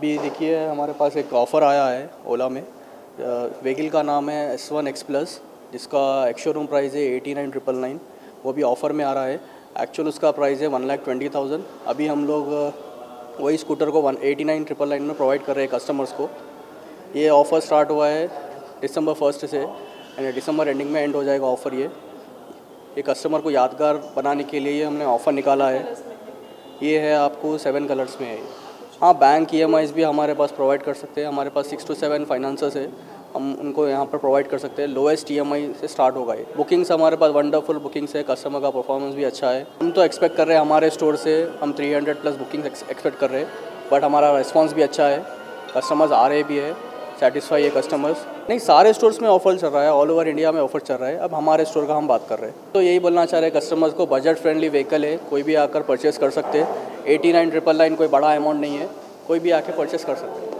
हमारे पास एक ऑफ़र आया है ओला में। व्हीकल का नाम है एस वन एक्स प्लस जिसका एक्स शोरूम प्राइस है एटी नाइन ट्रिपल नाइन वो भी ऑफ़र में आ रहा है। एक्चुअल उसका प्राइस है वन लाख ट्वेंटी थाउज़ेंड अभी हम लोग वही स्कूटर को one eighty nine triple nine में प्रोवाइड कर रहे हैं कस्टमर्स को। ये ऑफ़र स्टार्ट हुआ है दिसंबर फ़र्स्ट से यानी दिसंबर एंडिंग में एंड हो जाएगा ऑफ़र ये। ये कस्टमर को यादगार बनाने के लिए हमने ऑफ़र निकाला है। ये है आपको सेवन कलर्स में है। हाँ बैंक ई भी हमारे पास प्रोवाइड कर सकते हैं। हमारे पास सिक्स टू सेवन फाइनेंसर्स है। हम उनको यहाँ पर प्रोवाइड कर सकते हैं। लोएस्ट ई से स्टार्ट होगा ये। बुकिंग्स हमारे पास वंडरफुल बुकिंग्स है। कस्टमर का परफॉर्मेंस भी अच्छा है। हम तो एक्सपेक्ट कर रहे हैं हमारे स्टोर से हम 300 प्लस बुकिंग्स एक्सपेक्ट कर रहे हैं। बट हमारा रिस्पॉन्स भी अच्छा है। कस्टमर्स आ रहे भी है। सेटिस्फाई है कस्टमर्स नहीं, सारे स्टोर्स में ऑफ़र चल रहा है ऑल ओवर इंडिया में ऑफ़र चल रहा है. अब हमारे स्टोर का हम बात कर रहे हैं। तो यही बोलना चाह रहे हैं कस्टमर्स को बजट फ्रेंडली व्हीकल है, कोई भी आकर परचेस कर सकते हैं। एटी नाइन ट्रिपल नाइन कोई बड़ा अमाउंट नहीं है, कोई भी आके परचेस कर सकते हैं।